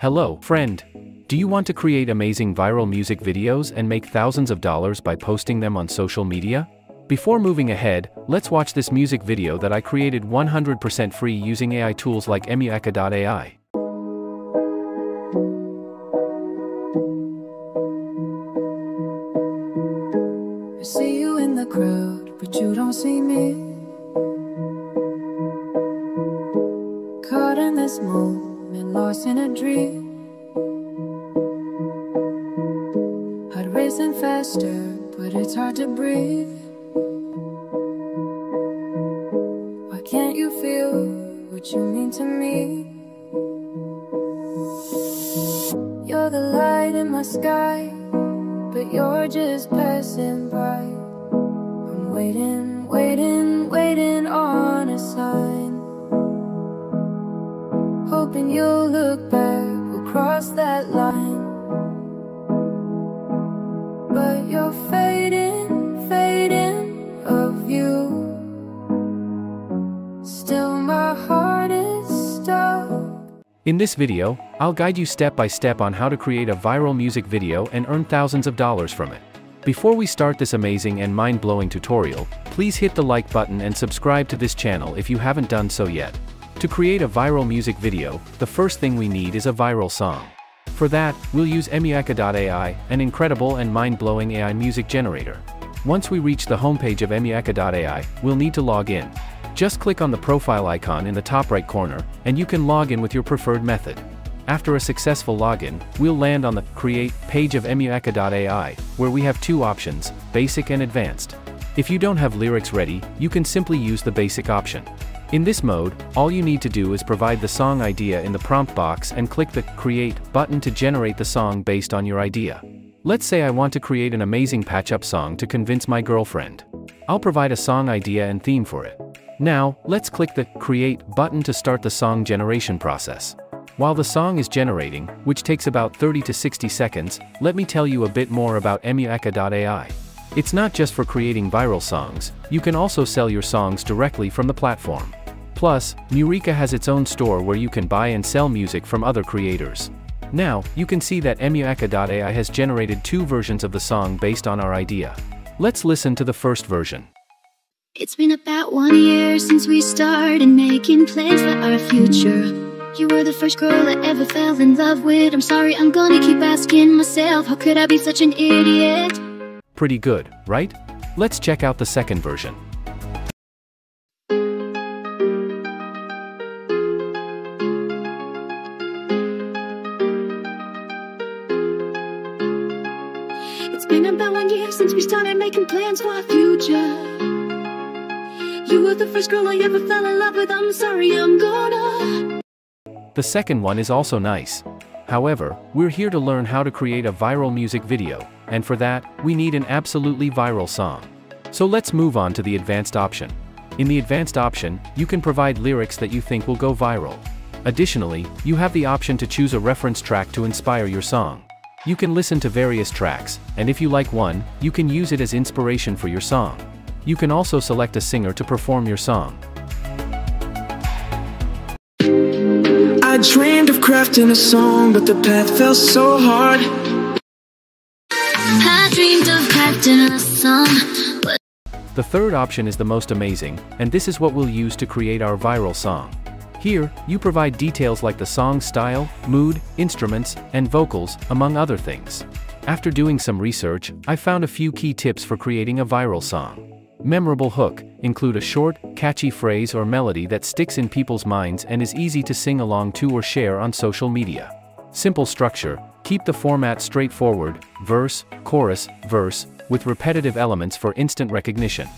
Hello, friend. Do you want to create amazing viral music videos and make thousands of dollars by posting them on social media? Before moving ahead, let's watch this music video that I created 100% free using AI tools like mureka.ai. Faster, but it's hard to breathe. Why can't you feel what you mean to me? You're the light in my sky but you're just passing by. I'm waiting, this video, I'll guide you step by step on how to create a viral music video and earn thousands of dollars from it. Before we start this amazing and mind-blowing tutorial, please hit the like button and subscribe to this channel if you haven't done so yet. To create a viral music video, the first thing we need is a viral song. For that, we'll use mureka.ai, an incredible and mind-blowing AI music generator. Once we reach the homepage of mureka.ai, we'll need to log in. Just click on the profile icon in the top right corner, and you can log in with your preferred method. After a successful login, we'll land on the Create page of mureka.ai, where we have two options, Basic and Advanced. If you don't have lyrics ready, you can simply use the Basic option. In this mode, all you need to do is provide the song idea in the prompt box and click the Create button to generate the song based on your idea. Let's say I want to create an amazing patch-up song to convince my girlfriend. I'll provide a song idea and theme for it. Now, let's click the Create button to start the song generation process. While the song is generating, which takes about 30 to 60 seconds, let me tell you a bit more about mureka.ai. It's not just for creating viral songs, you can also sell your songs directly from the platform. Plus, Mureka has its own store where you can buy and sell music from other creators. Now, you can see that mureka.ai has generated two versions of the song based on our idea. Let's listen to the first version. It's been about one year since we started making plans for our future. You were the first girl I ever fell in love with. I'm sorry, I'm gonna keep asking myself, how could I be such an idiot? Pretty good, right? Let's check out the second version. Since we started making plans for our future. You were the first girl I ever fell in love with. I'm sorry, I'm gonna. The second one is also nice. However, we're here to learn how to create a viral music video, and for that, we need an absolutely viral song. So let's move on to the advanced option. In the advanced option, you can provide lyrics that you think will go viral. Additionally, you have the option to choose a reference track to inspire your song. You can listen to various tracks, and if you like one, you can use it as inspiration for your song. You can also select a singer to perform your song. I dreamed of crafting a song, but the path felt so hard. I dreamed of crafting a song, but The third option is the most amazing, and this is what we'll use to create our viral song. Here, you provide details like the song's style, mood, instruments, and vocals, among other things. After doing some research, I found a few key tips for creating a viral song. Memorable hook include a short, catchy phrase or melody that sticks in people's minds and is easy to sing along to or share on social media. Simple structure keep the format straightforward verse, chorus, verse, with repetitive elements for instant recognition.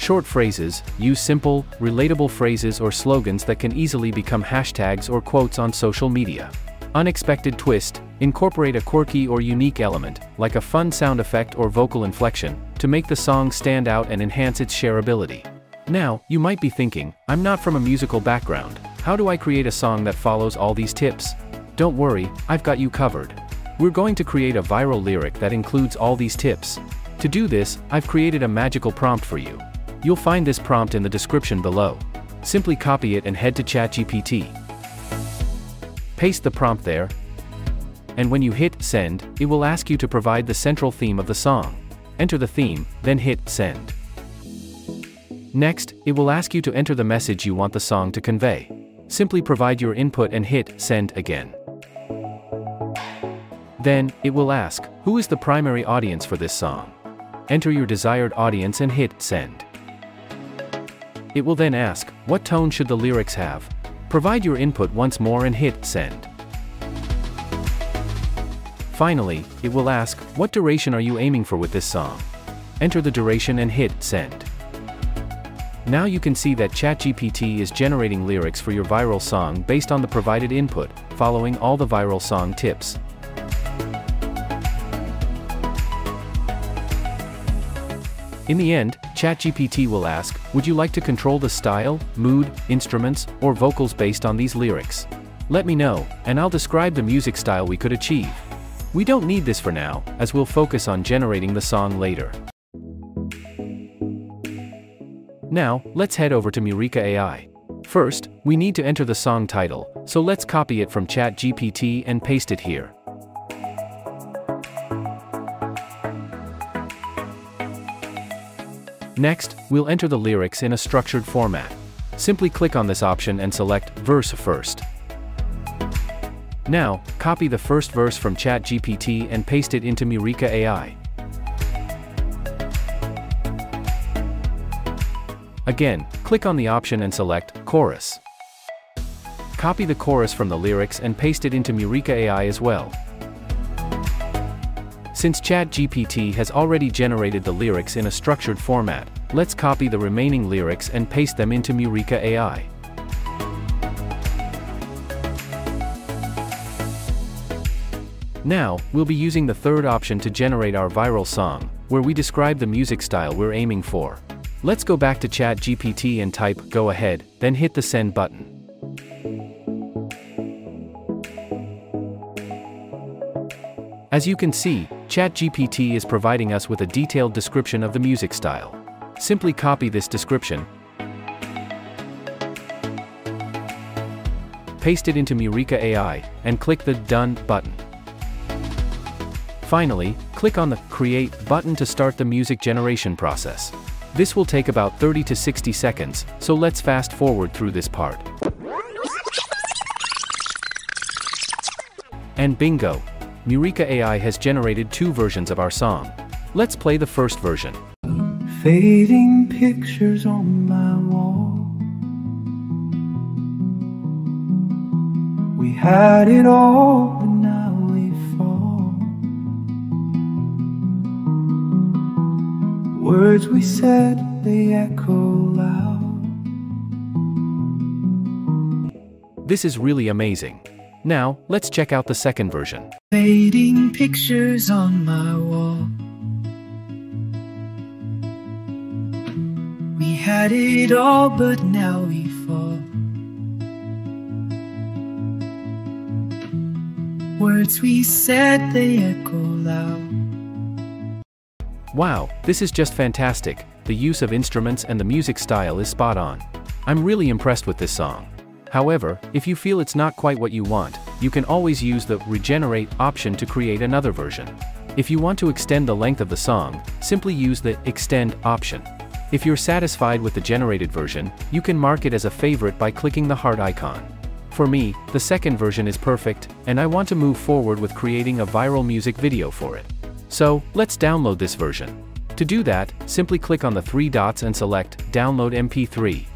Short phrases use simple, relatable phrases or slogans that can easily become hashtags or quotes on social media. Unexpected twist incorporate a quirky or unique element, like a fun sound effect or vocal inflection, to make the song stand out and enhance its shareability. Now, you might be thinking, I'm not from a musical background, how do I create a song that follows all these tips? Don't worry, I've got you covered. We're going to create a viral lyric that includes all these tips. To do this, I've created a magical prompt for you. You'll find this prompt in the description below. Simply copy it and head to ChatGPT. Paste the prompt there. and when you hit send, it will ask you to provide the central theme of the song. Enter the theme, then hit send. Next, it will ask you to enter the message you want the song to convey. Simply provide your input and hit send again. Then, it will ask, who is the primary audience for this song? Enter your desired audience and hit send. It will then ask, what tone should the lyrics have? Provide your input once more and hit send. Finally, it will ask, what duration are you aiming for with this song? Enter the duration and hit send. Now you can see that ChatGPT is generating lyrics for your viral song based on the provided input, following all the viral song tips. In the end, ChatGPT will ask, would you like to control the style, mood, instruments, or vocals based on these lyrics? Let me know, and I'll describe the music style we could achieve. We don't need this for now, as we'll focus on generating the song later. Now, let's head over to Mureka AI. First, we need to enter the song title, so let's copy it from ChatGPT and paste it here. Next, we'll enter the lyrics in a structured format. Simply click on this option and select Verse first. Now, copy the first verse from ChatGPT and paste it into Mureka AI. Again, click on the option and select Chorus. Copy the chorus from the lyrics and paste it into Mureka AI as well. Since ChatGPT has already generated the lyrics in a structured format, let's copy the remaining lyrics and paste them into Mureka AI. Now, we'll be using the third option to generate our viral song, where we describe the music style we're aiming for. Let's go back to ChatGPT and type go ahead, then hit the send button. As you can see, ChatGPT is providing us with a detailed description of the music style. Simply copy this description, paste it into Mureka AI, and click the Done button. Finally, click on the Create button to start the music generation process. This will take about 30 to 60 seconds, so let's fast forward through this part. And bingo! Mureka AI has generated two versions of our song. Let's play the first version. Fading pictures on my wall. We had it all, but now we fall. Words we said, they echo loud. This is really amazing. Now, let's check out the second version. Fading pictures on my wall. We had it all, but now we fall. Words we said, they echo loud. Wow, this is just fantastic. The use of instruments and the music style is spot on. I'm really impressed with this song. However, if you feel it's not quite what you want, you can always use the Regenerate option to create another version. If you want to extend the length of the song, simply use the Extend option. If you're satisfied with the generated version, you can mark it as a favorite by clicking the heart icon. For me, the second version is perfect, and I want to move forward with creating a viral music video for it. So, let's download this version. To do that, simply click on the three dots and select Download MP3.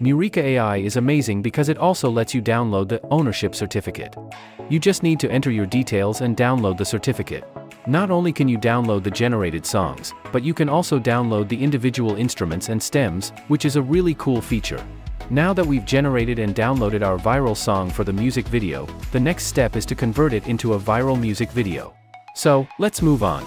Mureka AI is amazing because it also lets you download the ownership certificate. You just need to enter your details and download the certificate. Not only can you download the generated songs, but you can also download the individual instruments and stems, which is a really cool feature. Now that we've generated and downloaded our viral song for the music video, the next step is to convert it into a viral music video. So, let's move on.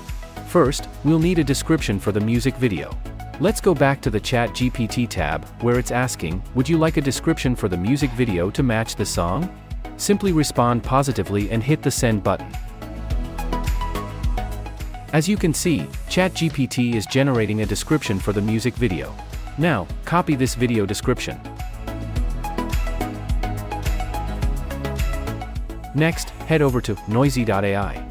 First, we'll need a description for the music video. Let's go back to the Chat GPT tab, where it's asking, would you like a description for the music video to match the song? Simply respond positively and hit the send button. As you can see, ChatGPT is generating a description for the music video. Now, copy this video description. Next, head over to noisee.ai.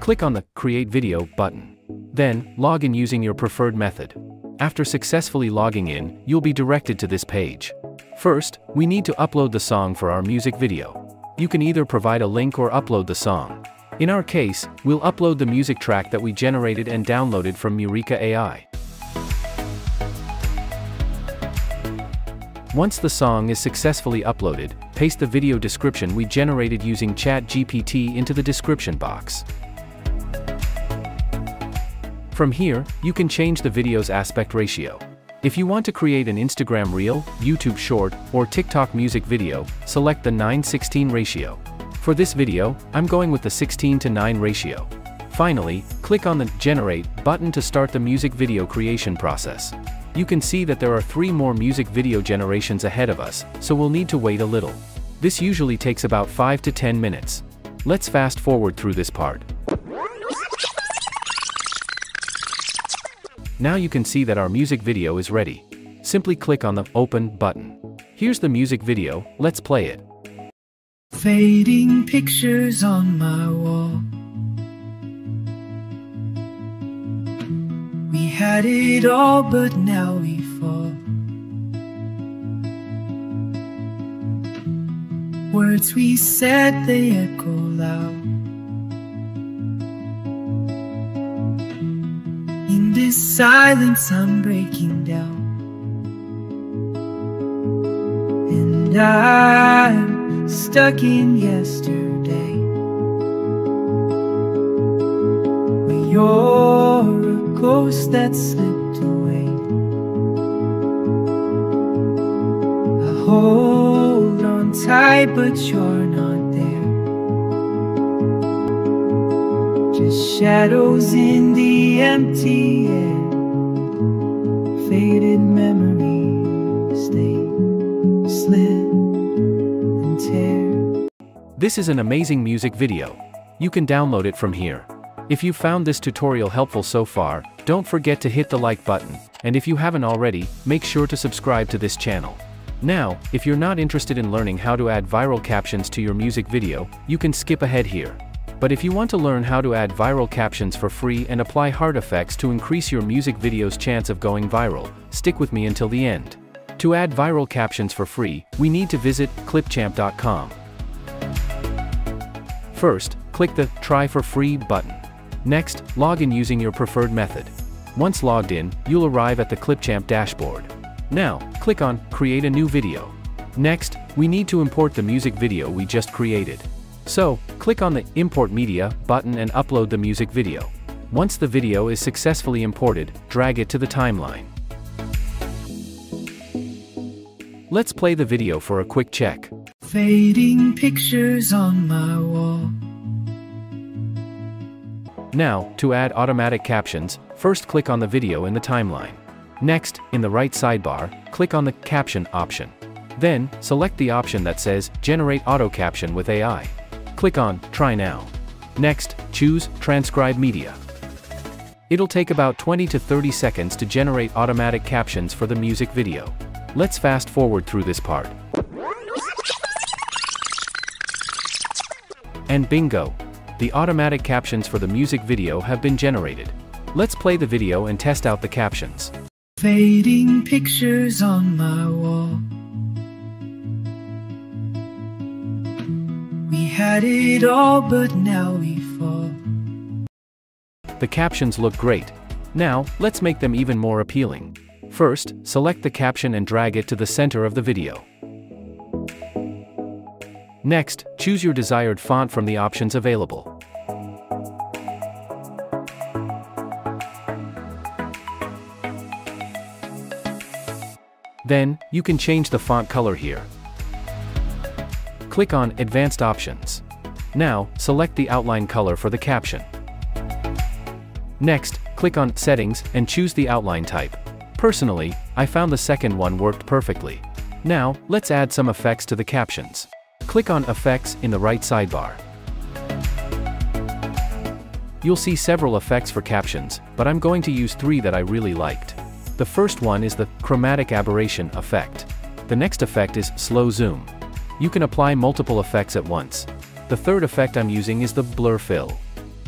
Click on the Create Video button. Then, log in using your preferred method. After successfully logging in, you'll be directed to this page. First, we need to upload the song for our music video. You can either provide a link or upload the song. In our case, we'll upload the music track that we generated and downloaded from Mureka AI. Once the song is successfully uploaded, paste the video description we generated using ChatGPT into the description box. From here, you can change the video's aspect ratio. If you want to create an Instagram Reel, YouTube Short, or TikTok music video, select the 9-16 ratio. For this video, I'm going with the 16 to 9 ratio. Finally, click on the Generate button to start the music video creation process. You can see that there are three more music video generations ahead of us, so we'll need to wait a little. This usually takes about 5 to 10 minutes. Let's fast forward through this part. Now you can see that our music video is ready. Simply click on the Open button. Here's the music video, let's play it. Fading pictures on my wall. We had it all, but now we fall. Words we said, they echo loud. This silence, I'm breaking down. And I'm stuck in yesterday. Where you're a ghost that slipped away. I hold on tight, but you're not shadows in the empty air. Faded memories, they slip and tear. This is an amazing music video. You can download it from here. If you found this tutorial helpful so far, don't forget to hit the like button, and if you haven't already, make sure to subscribe to this channel. Now, if you're not interested in learning how to add viral captions to your music video, you can skip ahead here. But if you want to learn how to add viral captions for free and apply hard effects to increase your music video's chance of going viral, stick with me until the end. To add viral captions for free, we need to visit clipchamp.com. First, click the Try for Free button. Next, log in using your preferred method. Once logged in, you'll arrive at the Clipchamp dashboard. Now, click on Create a new video. Next, we need to import the music video we just created. So, click on the Import Media button and upload the music video. Once the video is successfully imported, drag it to the timeline. Let's play the video for a quick check. Fading pictures on my wall. Now, to add automatic captions, first click on the video in the timeline. Next, in the right sidebar, click on the Caption option. Then, select the option that says Generate Auto Caption with AI. Click on Try Now. Next, choose Transcribe Media. It'll take about 20 to 30 seconds to generate automatic captions for the music video. Let's fast forward through this part. And bingo! The automatic captions for the music video have been generated. Let's play the video and test out the captions. Fading pictures on my wall. We had it all, but now we fall. The captions look great. Now, let's make them even more appealing. First, select the caption and drag it to the center of the video. Next, choose your desired font from the options available. Then, you can change the font color here. Click on Advanced Options. Now, select the outline color for the caption. Next, click on Settings and choose the outline type. Personally, I found the second one worked perfectly. Now, let's add some effects to the captions. Click on Effects in the right sidebar. You'll see several effects for captions, but I'm going to use three that I really liked. The first one is the Chromatic Aberration effect. The next effect is Slow Zoom. You can apply multiple effects at once. The third effect I'm using is the blur fill.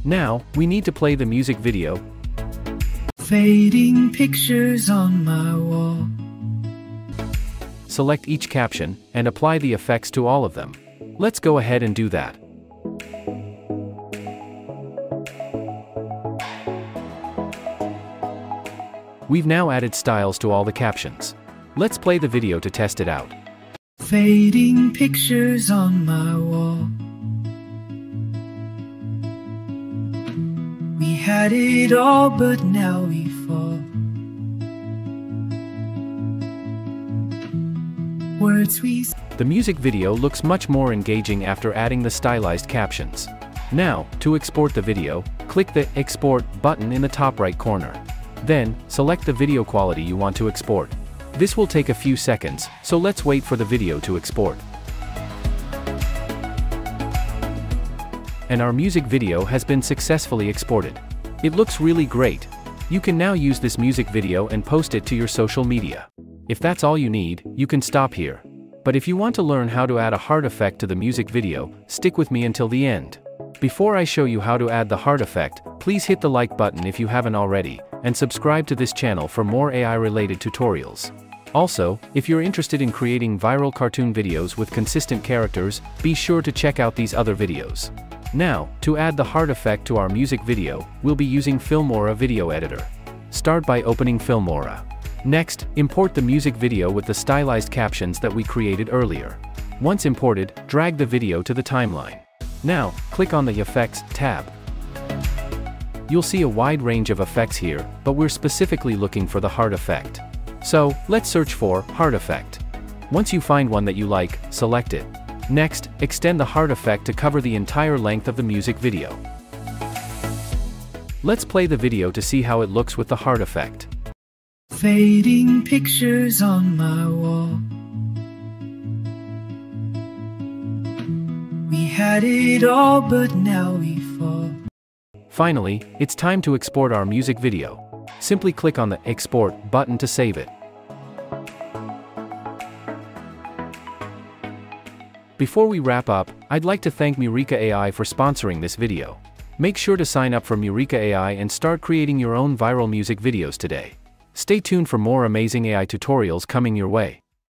Now, we need to play the music video. Fading pictures on my wall. Select each caption, and apply the effects to all of them. Let's go ahead and do that. We've now added styles to all the captions. Let's play the video to test it out. Fading pictures on my wall. We had it all, but now we fall. Words we The music video looks much more engaging after adding the stylized captions. Now, to export the video, click the Export button in the top right corner. Then, select the video quality you want to export. This will take a few seconds, so let's wait for the video to export. And our music video has been successfully exported. It looks really great. You can now use this music video and post it to your social media. If that's all you need, you can stop here. But if you want to learn how to add a heart effect to the music video, stick with me until the end. Before I show you how to add the heart effect, please hit the like button if you haven't already, and subscribe to this channel for more AI-related tutorials. Also, if you're interested in creating viral cartoon videos with consistent characters, be sure to check out these other videos. Now, to add the heart effect to our music video, we'll be using Filmora Video Editor. Start by opening Filmora. Next, import the music video with the stylized captions that we created earlier. Once imported, drag the video to the timeline. Now, click on the Effects tab. You'll see a wide range of effects here, but we're specifically looking for the heart effect. So, let's search for heart effect. Once you find one that you like, select it. Next, extend the heart effect to cover the entire length of the music video. Let's play the video to see how it looks with the heart effect. Fading pictures on my wall. We had it all, but now we fall. Finally, it's time to export our music video. Simply click on the Export button to save it. Before we wrap up, I'd like to thank Mureka AI for sponsoring this video. Make sure to sign up for Mureka AI and start creating your own viral music videos today. Stay tuned for more amazing AI tutorials coming your way.